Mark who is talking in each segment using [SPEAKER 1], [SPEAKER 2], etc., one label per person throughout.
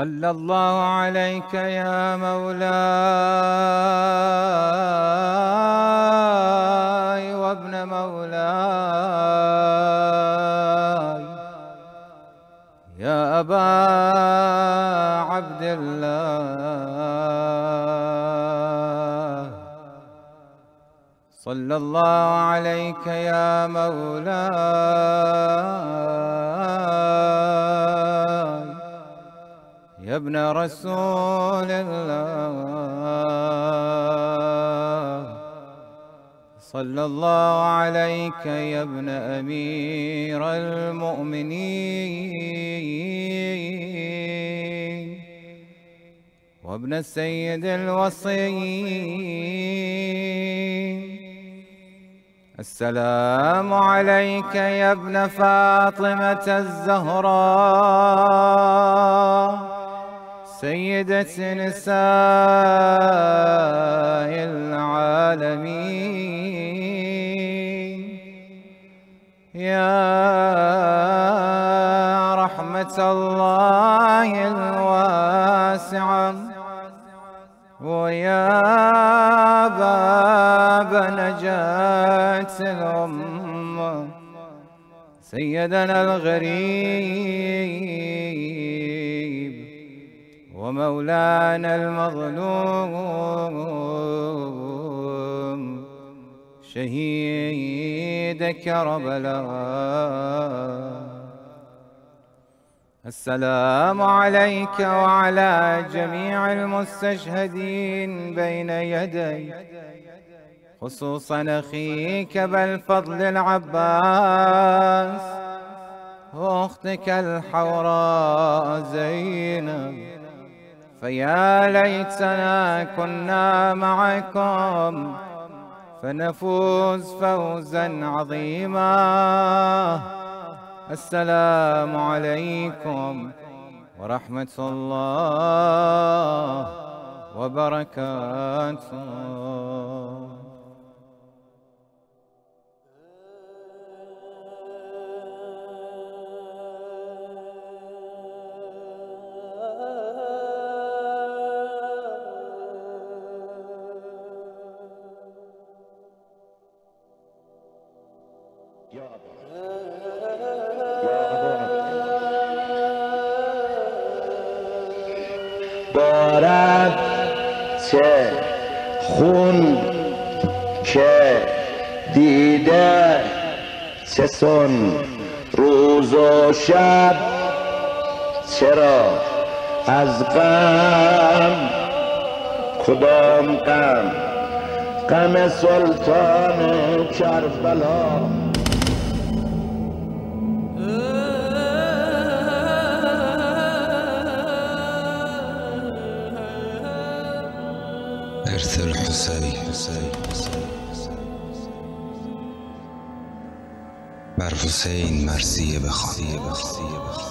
[SPEAKER 1] صلى الله عليك يا مولاي وابن مولاي. يا أبا عبد الله. صلى الله عليك يا مولاي. ابن رسول الله. صلى الله عليك يا ابن أمير المؤمنين. وابن السيد الوصي السلام عليك يا ابن فاطمة الزهراء. سيدة نساء العالمين. يا رحمة الله الواسعة. ويا باب نجاة الأمة. سيدنا الغريب. ومولانا المظلوم. شهيد كربلاء السلام عليك وعلى جميع المستشهدين بين يدي. خصوصا أخيك بالفضل العباس. وأختك الحوراء زينب. فيا ليتنا كنا معكم فنفوز فوزا عظيما. السلام عليكم ورحمة الله وبركاته.
[SPEAKER 2] بارد چه خون که دیده چه سن روز و شب چرا از غم؟ کدام غم؟ غم سلطان کربلا
[SPEAKER 3] ارث الحسین بر حسین مرسیه بخوان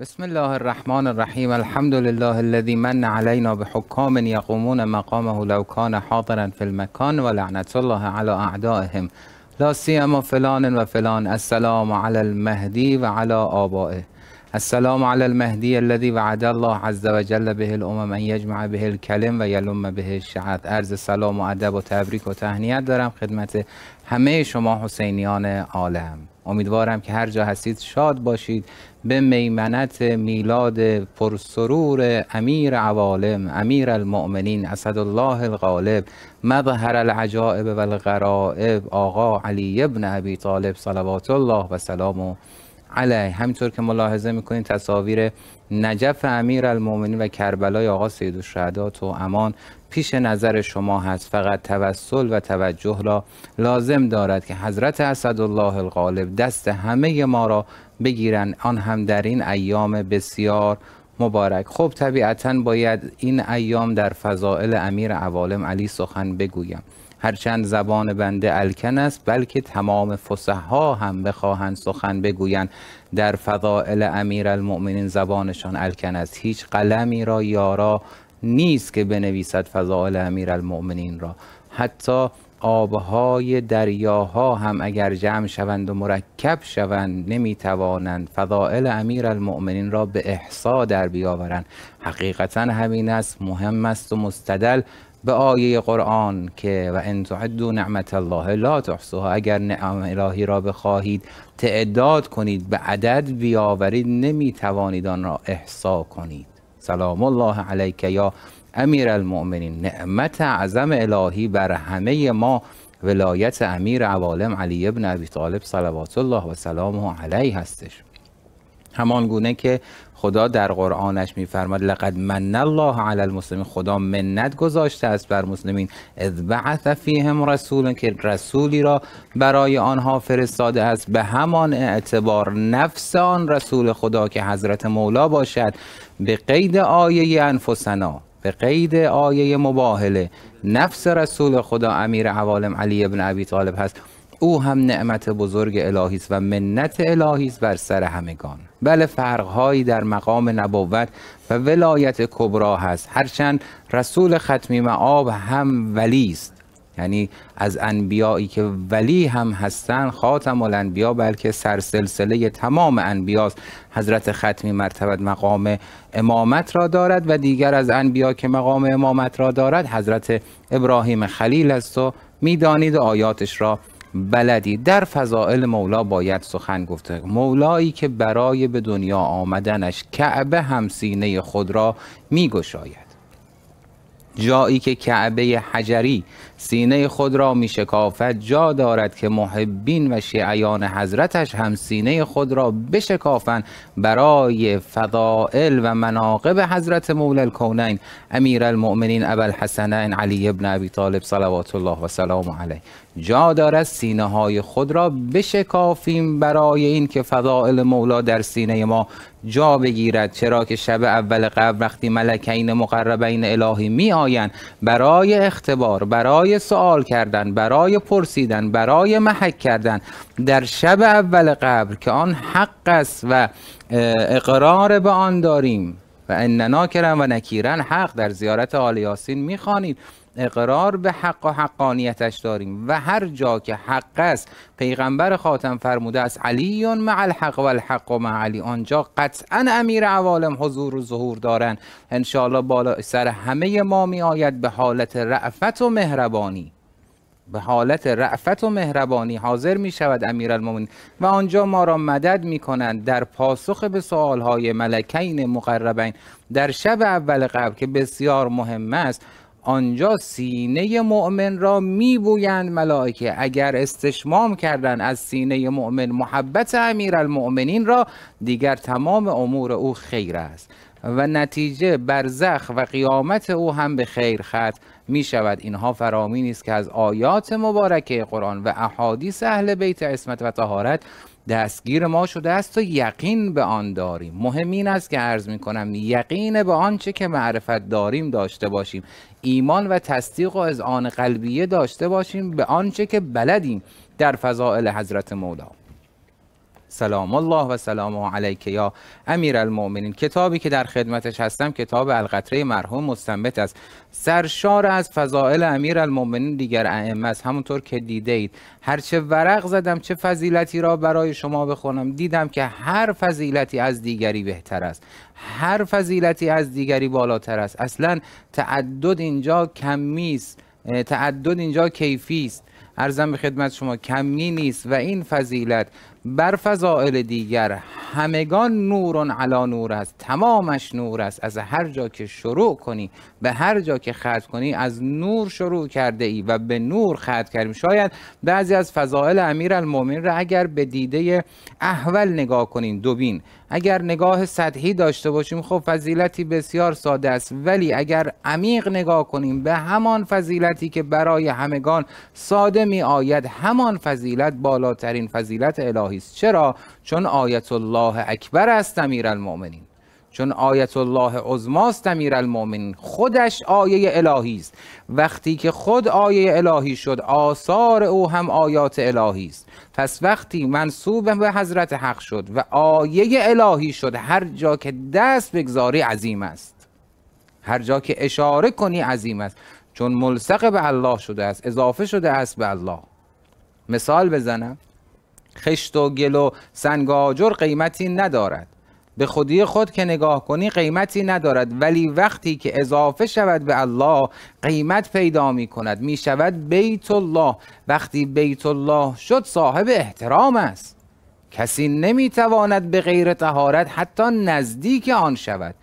[SPEAKER 1] بسم الله الرحمن الرحیم الحمد لله الذي من علينا بحكام يقومون مقامه لو كان حاضرا في المكان ولعنة الله على أعدائهم لا سيما فلان وفلان السلام على المهدي وعلى آبائه السلام على المهدي الذي وعد الله عز وجل به الأمم أن يجمع به الكلم و یلم به الشهد عرض سلام و ادب و تبریک و تهنیت دارم خدمت همه شما حسینیان عالم امیدوارم که هر جا هستید شاد باشید. به میمنت میلاد پرسرور امیر عوالم امیر المؤمنین اسدالله الغالب مظهر العجائب و الغرائب آقا علی ابن ابی طالب صلوات الله و سلام علیه. همینطور که ملاحظه می‌کنید تصاویر نجف امیر المومنین و کربلای آقا سید الشهدا تو امان پیش نظر شما هست. فقط توسل و توجه را لازم دارد که حضرت اسدالله الغالب دست همه ما را بگیرن. آن هم در این ایام بسیار مبارک. خب طبیعتا باید این ایام در فضائل امیر عوالم علی سخن بگویم. هرچند زبان بنده الکن است بلکه تمام فصحا هم بخواهند سخن بگویند. در فضائل امیر المؤمنین زبانشان الکن است. هیچ قلمی را یارا نیست که بنویسد فضائل امیر المؤمنین را. حتی آبهای دریاها هم اگر جمع شوند و مرکب شوند نمی‌توانند فضائل امیر المؤمنین را به احصا در بیاورند. حقیقتا همین است مهم است و مستدل به آیه قرآن که و ان تعدوا نعمت الله لا تحصوها. اگر نعم الهی را بخواهید تعداد کنید به عدد بیاورید نمی‌توانید آن را احصا کنید. سلام الله علیک یا امیر المؤمنین نعمت اعظم الهی بر همه ما ولایت امیر عوالم علی ابن ابی طالب صلوات الله و سلامه علیه هستش همان گونه که خدا در قرآنش میفرماد لقد من الله علی المسلمین خدا منت گذاشته است بر مسلمین اذ بعث فیهم رسول که رسولی را برای آنها فرستاده است به همان اعتبار نفس آن رسول خدا که حضرت مولا باشد به قید آیه انفسنا به قید آیه مباهله. نفس رسول خدا امیر عوالم علی ابن ابی طالب هست. او هم نعمت بزرگ الهی است و منت الهی است بر سر همگان. بله فرقهایی در مقام نبوت و ولایت کبرا هست. هرچند رسول ختمی معاب هم ولی است. یعنی از انبیایی که ولی هم هستند خاتم الانبیا بلکه سرسلسله تمام انبیاست. حضرت ختمی مرتبت مقام امامت را دارد و دیگر از انبیا که مقام امامت را دارد حضرت ابراهیم خلیل است و می‌دانید آیاتش را بلدی. در فضائل مولا باید سخن گفته. مولایی که برای به دنیا آمدنش کعبه هم سینه خود را میگشاید. جایی که کعبه حجری سینه خود را می شکافد جا دارد که محبین و شیعیان حضرتش هم سینه خود را بشکافند برای فضائل و مناقب حضرت مولا الکونین امیر المؤمنین ابا الحسنین علی ابن ابی طالب صلوات الله و سلام علیه. جا دارد سینه های خود را بشکافیم برای این که فضائل مولا در سینه ما جا بگیرد. چرا که شب اول قبل وقتی ملکین مقربین الهی می آیند برای اختبار برای سوال کردن برای پرسیدن برای محک کردن در شب اول قبر که آن حق است و اقرار به آن داریم. و اننا کرم و نکیرن حق در زیارت آل یاسین می‌خوانید. اقرار به حق و حقانیتش داریم. و هر جا که حق است پیغمبر خاتم فرموده است علی مع الحق و الحق مع علی. آنجا قطعا امیر عوالم حضور و ظهور دارن. انشاءالله بالا سر همه ما می آید به حالت رعفت و مهربانی. به حالت رعفت و مهربانی حاضر می شود امیرالمومنین. و آنجا ما را مدد می کنند در پاسخ به سوالهای ملکین مقربین. در شب اول قبل که بسیار مهم است آنجا سینه مؤمن را میبویند ملائکه. اگر استشمام کردن از سینه مؤمن محبت امیر المؤمنین را دیگر تمام امور او خیر است. و نتیجه برزخ و قیامت او هم به خیر ختم می شود اینها فرامی نیست که از آیات مبارکه قرآن و احادیث اهل بیت اسمت و طهارت دستگیر ما شده است و یقین به آن داریم. مهم این است که عرض می کنم یقین به آنچه که معرفت داریم داشته باشیم. ایمان و تصدیق و از آن قلبیه داشته باشیم به آنچه که بلدیم در فضائل حضرت مولا. سلام الله و سلام علیک یا امیر المؤمنین. کتابی که در خدمتش هستم کتاب القطره مرحوم مستنبت است. سرشار از فضائل امیر المؤمنین دیگر ائمه است. همونطور که دیده اید هرچه ورق زدم چه فضیلتی را برای شما بخونم دیدم که هر فضیلتی از دیگری بهتر است. هر فضیلتی از دیگری بالاتر است. اصلا تعدد اینجا کمی است. تعدد اینجا کیفی است. ارزم به خدمت شما کمی نیست. و این فضیلت بر فضائل دیگر همگان نور علی نور است. تمامش نور است. از هر جا که شروع کنی به هر جا که ختم کنی از نور شروع کرده ای و به نور ختم کردیم. شاید بعضی از فضائل امیر المومن را اگر به دیده احول نگاه کنین دوبین. اگر نگاه سطحی داشته باشیم خب فضیلتی بسیار ساده است. ولی اگر عمیق نگاه کنیم به همان فضیلتی که برای همگان ساده می آید همان فضیلت بالاترین فضیلت الهی است. چرا؟ چون آیت الله اکبر است امیر المؤمنین چون آیت الله عظماست امیر المؤمنین خودش آیه الهی است. وقتی که خود آیه الهی شد آثار او هم آیات الهی است. پس وقتی منصوب به حضرت حق شد و آیه الهی شد هر جا که دست بگذاری عظیم است. هر جا که اشاره کنی عظیم است. چون ملصق به الله شده است اضافه شده است به الله. مثال بزنم. خشت و گل و سنگاجر قیمتی ندارد. به خودی خود که نگاه کنی قیمتی ندارد. ولی وقتی که اضافه شود به الله قیمت پیدا می کند. می شود بیت الله. وقتی بیت الله شد صاحب احترام است. کسی نمی تواند به غیر تهارت حتی نزدیک آن شود.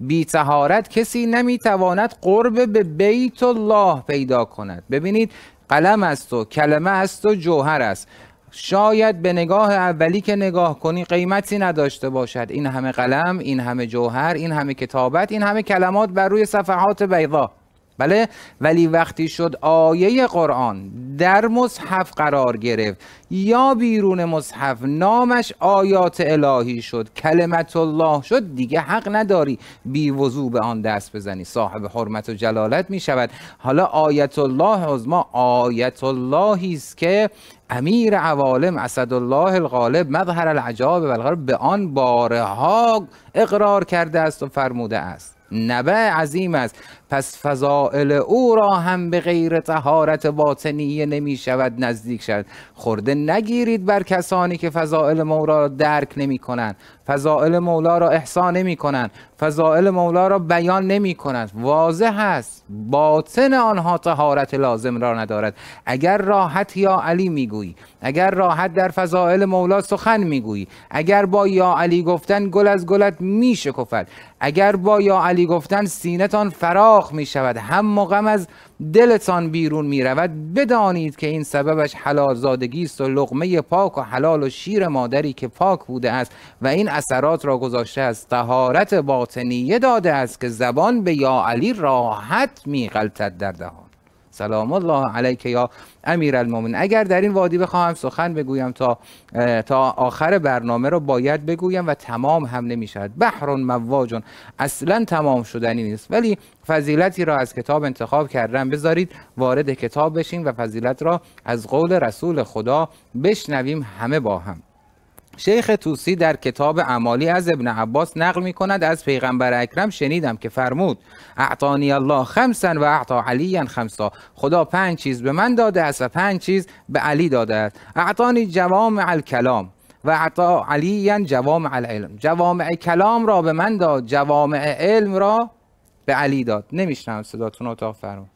[SPEAKER 1] بی تهارت کسی نمی تواند قرب به بیت الله پیدا کند. ببینید قلم است و کلمه است و جوهر است. شاید به نگاه اولی که نگاه کنی قیمتی نداشته باشد. این همه قلم این همه جوهر این همه کتابت این همه کلمات بر روی صفحات بیضا. بله؟ ولی وقتی شد آیه قرآن در مصحف قرار گرفت یا بیرون مصحف نامش آیات الهی شد کلمت الله شد دیگه حق نداری بی وضوع به آن دست بزنی. صاحب حرمت و جلالت می شود حالا آیت الله عظما آیت اللهی است که امیر عوالم اسدالله الغالب مظهر العجاب و به آن بارها اقرار کرده است و فرموده است. نبع عظیم است. پس فضائل او را هم به غیر تهارت باطنیه نمی شود نزدیک شد خورده نگیرید بر کسانی که فضائل مولا را درک نمی کنند فضائل مولا را احسان نمی کنند فضائل مولا را بیان نمی کنند واضح است. باطن آنها تهارت لازم را ندارد. اگر راحت یا علی می‌گویی اگر راحت در فضائل مولا سخن می‌گویی اگر با یا علی گفتن گل از گلت میشکفد اگر با یا علی گفتن سینتان فراخ می شود. هم غم از دلتان بیرون می رود. بدانید که این سببش حلال زادگی است و لغمه پاک و حلال و شیر مادری که پاک بوده است و این اثرات را گذاشته است طهارت باطنیه داده است که زبان به یا علی راحت می در دهان. سلام الله علیک یا امیر المومن اگر در این وادی بخواهم سخن بگویم تا تا آخر برنامه رو باید بگویم و تمام هم نمی‌شد بحر مواج اصلا تمام شدنی نیست. ولی فضیلتی را از کتاب انتخاب کردم. بذارید وارد کتاب بشیم و فضیلت را از قول رسول خدا بشنویم همه با هم. شیخ توسی در کتاب عمالی از ابن عباس نقل می کند از پیغمبر اکرم شنیدم که فرمود اعطانی الله خمسا و اعطا علی خمسا. خدا پنج چیز به من داده است و پنج چیز به علی داده است. اعطانی جوامع الکلام و اعطا علی جوامع العلم. جوامع کلام را به من داد جوامع علم را به علی داد. نمیشنم صداتون اتاق فرمود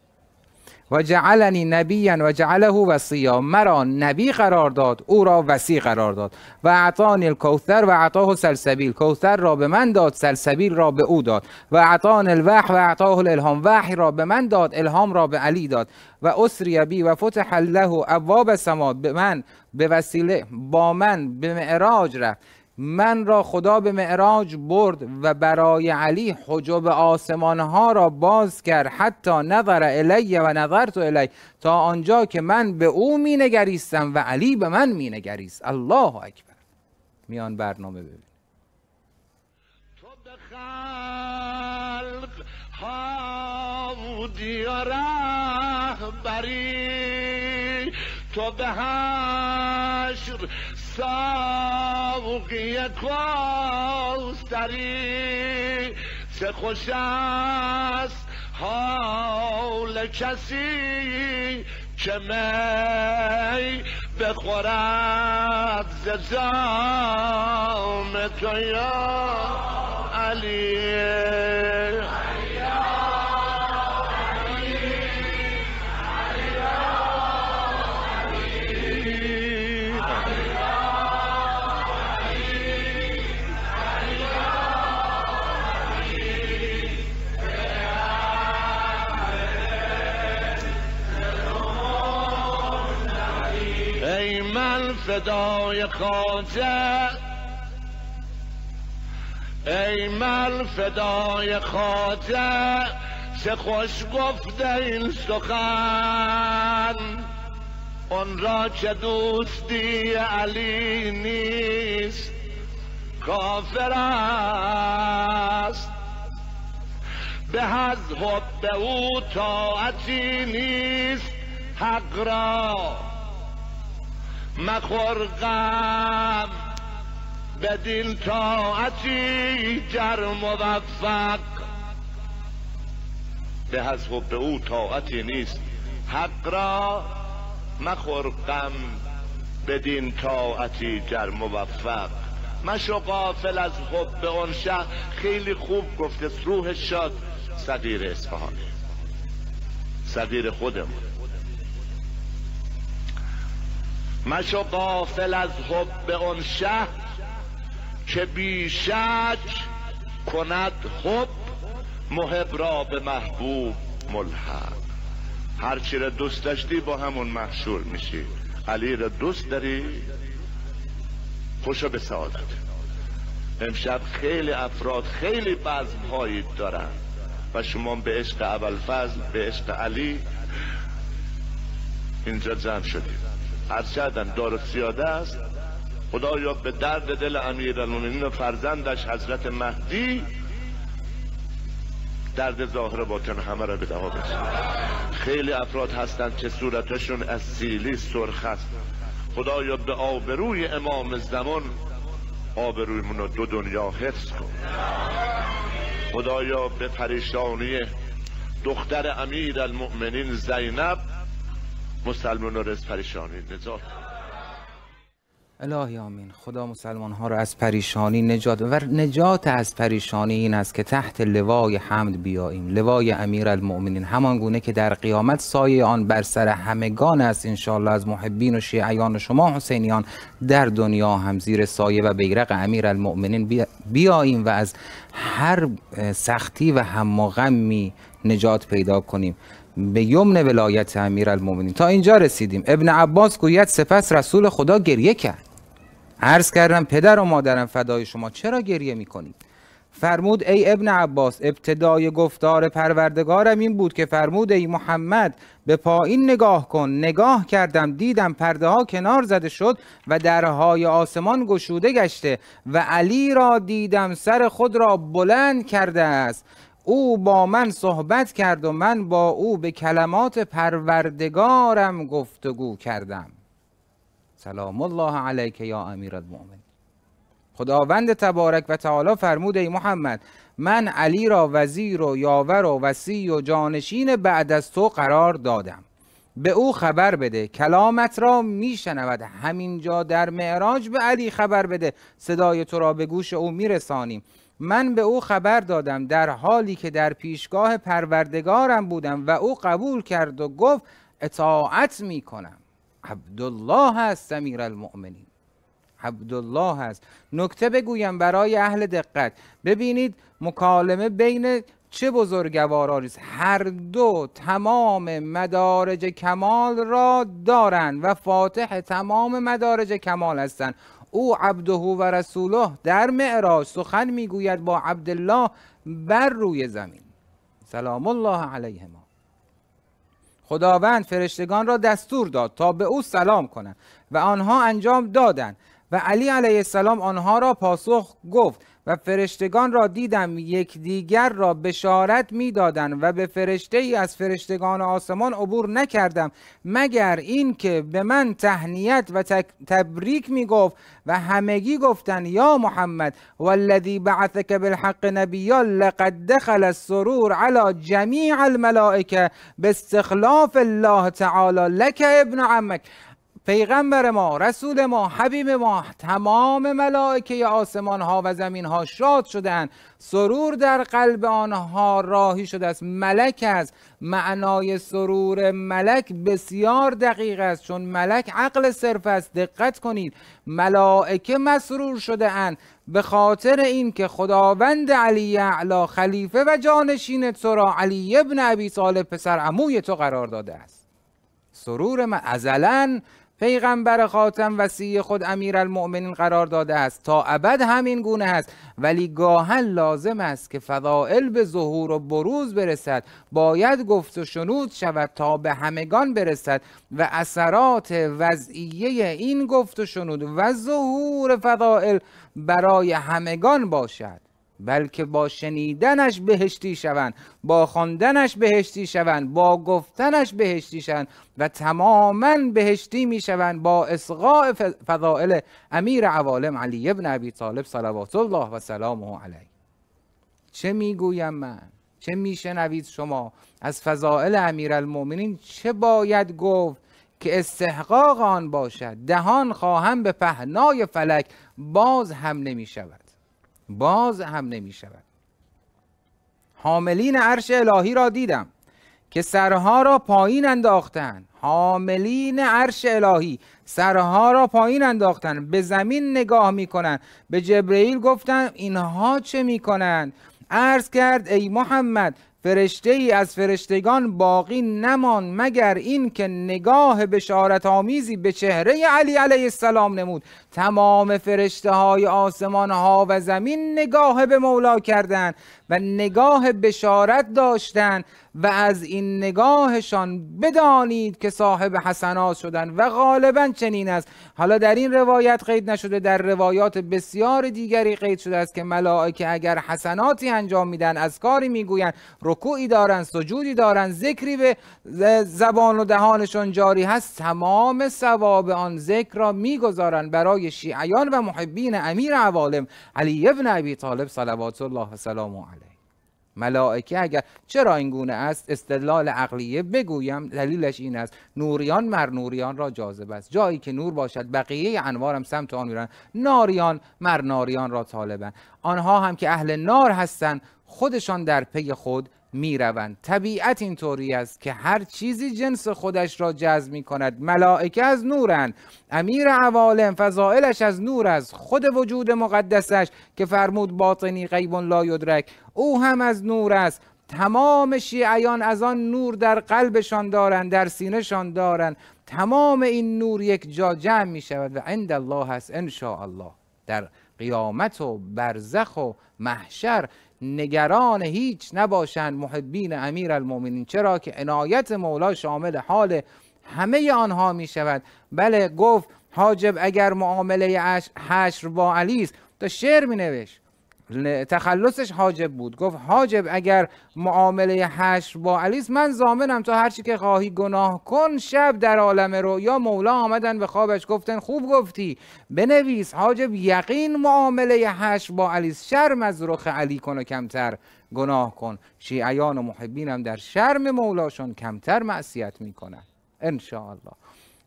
[SPEAKER 1] و جعلنی نبیا و جعله وصیا مرا نبی قرار داد او را وصی قرار داد. و اعطانی الکوثر و اعطاه سلسبیل. کوثر را به من داد سلسبیل را به او داد. و اعطان الوحی و اعطاه الالهام. وحی را به من داد الهام را به علی داد. و اسری بی و فتح له ابواب سما به من به وسیله با من به معراج رفت. من را خدا به معراج برد و برای علی حجب آسمان ها را باز کرد. حتی نظر الی و نظرت الی. تا آنجا که من به او می نگریستم و علی به من می نگریست الله اکبر. میان برنامه ببین.
[SPEAKER 2] تو به خلق تو به حشر ساقی کوستری چه خوش است حال کسی که می بخورد ز جام تو یا علی. فدای خاجه ای من فدای خاجه چه خوش گفته این سخن؟ اون را که دوستی علی نیست کافر است. به از حب او طاعتی نیست حق را مخور غم بدین طاعتی جر موفق. به از حب او طاعتی نیست. حق را مخور غم بدین طاعتی جر موفق. مشو غافل از حب اون شه. خیلی خوب گفته روح شاد. صغیر اصفهانی صغیر خودمون. مشو غافل از حب اون شه که بیشک کند حب محب را به محبوب ملحق. هرچی را دوست داشتی با همون محشور میشی. علی را دوست داری؟ خوشا به سعادت. امشب خیلی افراد خیلی بزم هایی دارن و شما به عشق اول فضل به عشق علی اینجا جمع شدید. عرض کردن دار سیاده است. خدایا به درد دل امیر و فرزندش حضرت مهدی درد ظاهر باطن همه را به دوا خیلی افراد هستند که صورتشون از سیلی سرخ است. خدایا به آبروی امام زمان آبرویمون رو دو دنیا حفظ کن. خدایا به پریشانی دختر امیر المؤمنین زینب مسلمان از پریشانی نجات.
[SPEAKER 1] الهی آمین. خدا مسلمان ها را از پریشانی نجات و نجات از پریشانی این است که تحت لوای حمد بیاییم. لوای امیر المؤمنین. همان گونه که در قیامت سایه آن بر سر همگان است انشاءالله از محبین و شیعیان و شما حسینیان در دنیا هم زیر سایه و بیرق امیر المؤمنین بیاییم و از هر سختی و هم و نجات پیدا کنیم. به یمن ولایت امیر المومنین تا اینجا رسیدیم. ابن عباس گوید سپس رسول خدا گریه کرد. عرض کردم پدر و مادرم فدای شما چرا گریه می‌کنید؟ فرمود ای ابن عباس ابتدای گفتار پروردگارم این بود که فرمود ای محمد به پایین نگاه کن. نگاه کردم دیدم پرده ها کنار زده شد و درهای آسمان گشوده گشته و علی را دیدم سر خود را بلند کرده است. او با من صحبت کرد و من با او به کلمات پروردگارم گفتگو کردم. سلام الله علیک یا امیر المؤمن خداوند تبارک و تعالی فرمود ای محمد من علی را وزیر و یاور و وسی و جانشین بعد از تو قرار دادم. به او خبر بده کلامت را میشنود. همینجا در معراج به علی خبر بده. صدای تو را به گوش او میرسانیم. من به او خبر دادم در حالی که در پیشگاه پروردگارم بودم و او قبول کرد و گفت اطاعت می کنم عبدالله هست امیر المؤمنین. عبدالله هست نکته بگویم برای اهل دقت. ببینید مکالمه بین چه بزرگوارانی است هر دو تمام مدارج کمال را دارند و فاتح تمام مدارج کمال هستند. او عبده و رسوله در معراج سخن می‌گوید با عبدالله بر روی زمین. سلام الله علیهما. خداوند فرشتگان را دستور داد تا به او سلام کنند و آنها انجام دادند و علی علیه السلام آنها را پاسخ گفت. و فرشتگان را دیدم یکدیگر را بشارت می‌دادند و به فرشته ای از فرشتگان آسمان عبور نکردم مگر اینکه به من تهنیت و تبریک می‌گفت و همگی گفتند یا محمد والذی بعثک بالحق نبیا لقد دخل السرور على جمیع الملائکه باستخلاف الله تعالی لك ابن عمک. پیغمبر ما رسول ما حبیب ما تمام ملائکه آسمان ها و زمین ها شاد شدند سرور در قلب آنها راهی شده است. ملک است. معنای سرور ملک بسیار دقیق است. چون ملک عقل صرف است. دقت کنید. ملائکه مسرور شده اند به خاطر اینکه خداوند علی اعلی خلیفه و جانشین تو را علی ابن ابی طالب پسر عموی تو قرار داده است. سرور من ازلن پیغمبر خاتم وسیع خود امیر المؤمنین قرار داده است. تا ابد همین گونه است. ولی گاهن لازم است که فضائل به ظهور و بروز برسد. باید گفت و شنود شود تا به همگان برسد. و اثرات وضعیه این گفت و شنود و ظهور فضائل برای همگان باشد. بلکه با شنیدنش بهشتی شوند با خواندنش بهشتی شوند با گفتنش بهشتی شوند و تماما بهشتی می شوند با اسقاء فضائل امیر عوالم علی ابن ابی طالب صلوات الله و سلامه علیه. چه می‌گویم من؟ چه میشنوید شما؟ از فضائل امیر المؤمنین چه باید گفت که استحقاق آن باشد؟ دهان خواهم به پهنای فلک باز هم نمی شود باز هم نمی شود. حاملین عرش الهی را دیدم که سرها را پایین انداختند حاملین عرش الهی سرها را پایین انداختند به زمین نگاه می‌کنند به جبرئیل گفتند اینها چه می‌کنند عرض کرد ای محمد فرشته ای از فرشتگان باقی نمان مگر این که نگاه بشارت آمیزی به چهره علی علیه السلام نمود. تمام فرشته های آسمان ها و زمین نگاه به مولا کردند. و نگاه بشارت داشتند و از این نگاهشان بدانید که صاحب حسنات شدند و غالبا چنین است. حالا در این روایت قید نشده در روایات بسیار دیگری قید شده است که ملائکه اگر حسناتی انجام میدن از کاری می‌گویند رکوعی دارن سجودی دارن ذکری به زبان و دهانشون جاری هست تمام ثواب آن ذکر را می‌گذارند برای شیعیان و محبین امیر عوالم علی ابن ابی طالب صلوات الله و سلامه علیه. ملائکه اگر چرا این گونه است؟ استدلال عقلیه بگویم دلیلش این است. نوریان مر نوریان را جاذب است. جایی که نور باشد بقیه انوارم سمت آن میرن ناریان مر ناریان را طالبن آنها هم که اهل نار هستند خودشان در پی خود می‌روند. طبیعت اینطوری است که هر چیزی جنس خودش را جذب می کند ملائکه از نورند. امیر عوالم فضائلش از نور است. خود وجود مقدسش که فرمود باطنی غیب لا یدرک. او هم از نور است. تمام شیعیان از آن نور در قلبشان دارند در سینهشان دارند. تمام این نور یک جا جمع می شود و عند الله هست ان الله در قیامت و برزخ و محشر نگران هیچ نباشند محبین امیر المؤمنین. چرا که عنایت مولا شامل حال همه آنها می شود بله گفت حاجب اگر معامله حشر با علی است تا شعر می نوشت تخلصش حاجب بود. گفت حاجب اگر معامله حشر با علیس من زامنم تو هرچی که خواهی گناه کن شب در عالم رو. یا مولا آمدن به خوابش گفتن خوب گفتی. بنویس حاجب یقین معامله حشر با علیس. شرم از رخ علی کن و کمتر گناه کن. شیعیان و محبینم در شرم مولاشون کمتر معصیت می‌کنن. الله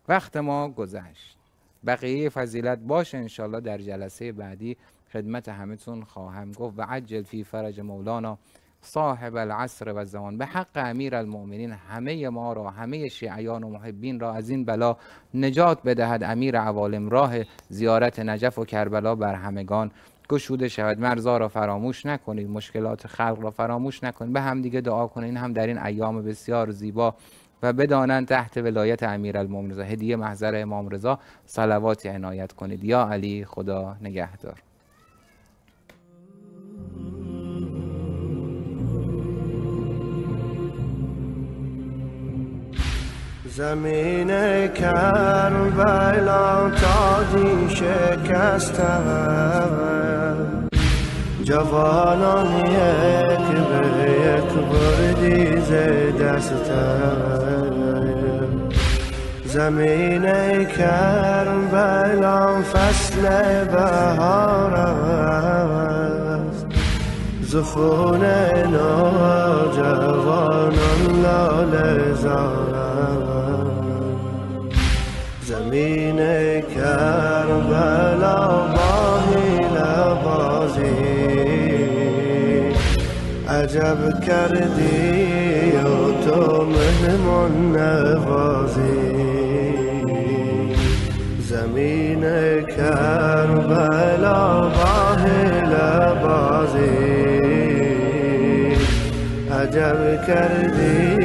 [SPEAKER 1] وقت ما گذشت. بقیه فضیلت باشه انشاءالله در جلسه بعدی خدمت همتون خواهم گفت و عجل فی فرج مولانا صاحب العصر و زمان به حق امیر المؤمنین همه ما را همه شیعیان و محبین را از این بلا نجات بدهد. امیر عوالم راه زیارت نجف و کربلا بر همگان. گشوده شود مرزا را فراموش نکنید مشکلات خلق را فراموش نکنید. به هم دیگه دعا کنید هم در این ایام بسیار زیبا و بدانند تحت ولایت امیر المؤمنین. هدیه محضر امام رضا صلواتی عنایت کنید. یا علی خدا نگهدار.
[SPEAKER 4] زمین کربلا تاجی شکسته جوانان یک به یک بردی دسته زمین کربلا فصل بهار است. زخون نوجوانان لاله زارند من كربلاء ضاهي لبازي. عجب كردي وتمهم النفازي زمین کربلا باهل بازی عجب كردي